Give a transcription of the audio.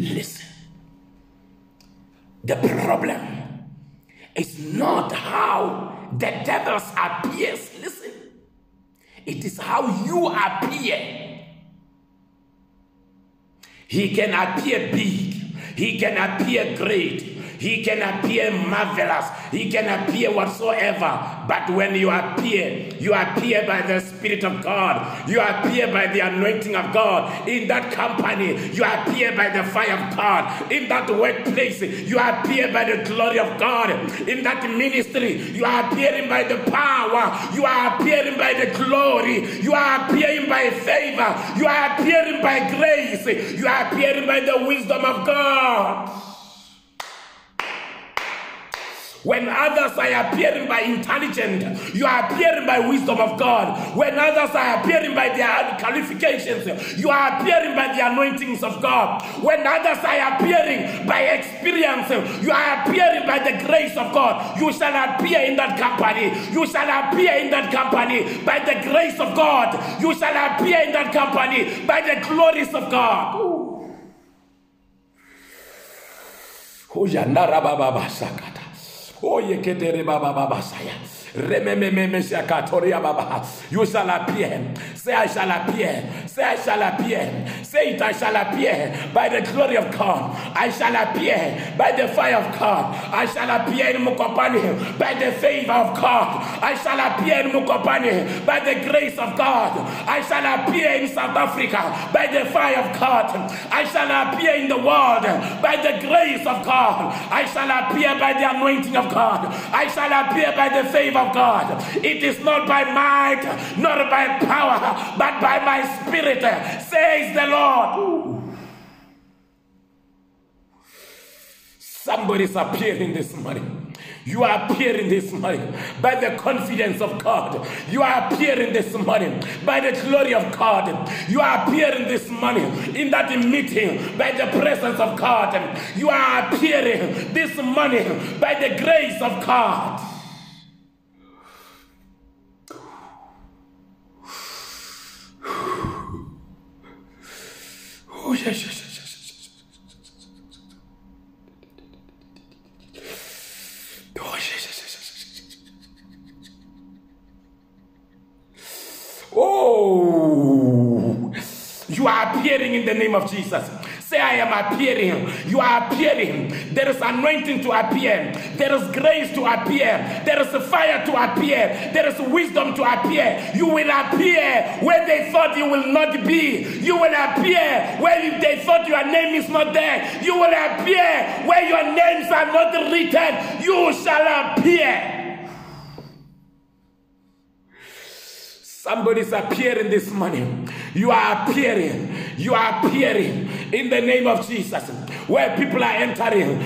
Listen. The problem is not how the devils appears. Listen. It is how you appear. He can appear big. He can appear great. He can appear marvelous. He can appear whatsoever. But when you appear, you appear by the Spirit of God. You appear by the anointing of God. In that company, you appear by the fire of God. In that workplace, you appear by the glory of God. In that ministry, you are appearing by the power. You are appearing by the glory. You are appearing by favor. You are appearing by grace. You are appearing by the wisdom of God. When others are appearing by intelligence, you are appearing by wisdom of God. When others are appearing by their qualifications, you are appearing by the anointings of God. When others are appearing by experience, you are appearing by the grace of God. You shall appear in that company. You shall appear in that company by the grace of God. You shall appear in that company by the glories of God. Oh, Oye, que te rebababasaya. You shall appear. Say, I shall appear. Say, I shall appear. Say it, I shall appear by the glory of God. I shall appear by the fire of God. I shall appear in Mokopane by the favor of God. I shall appear in Mokopane by the grace of God. I shall appear in South Africa by the fire of God. I shall appear in the world by the grace of God. I shall appear by the anointing of God. I shall appear by the favor of God. It is not by might, nor by power, but by my spirit, says the Lord. Somebody's appearing this morning. You are appearing this morning by the confidence of God. You are appearing this morning by the glory of God. You are appearing this morning in that meeting by the presence of God. You are appearing this morning by the grace of God. Oh, you are appearing in the name of Jesus. Say, I am appearing. You are appearing. There is anointing to appear. There is grace to appear. There is fire to appear. There is wisdom to appear. You will appear where they thought you will not be. You will appear where they thought your name is not there. You will appear where your names are not written. You shall appear. Somebody's appearing this morning. You are appearing. You are appearing in the name of Jesus. Where people are entering